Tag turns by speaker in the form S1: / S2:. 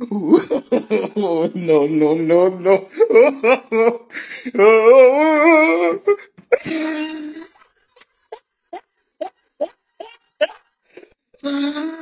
S1: no, no, no, no.